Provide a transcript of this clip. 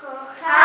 kocham.